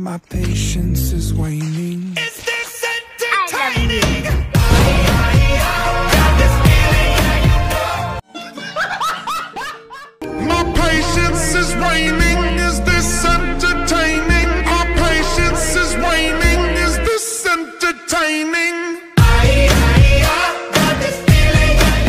my patience is waning. Is this entertaining? My patience is waning. Is this entertaining? My patience is waning. Is this entertaining? I got this feeling, yeah.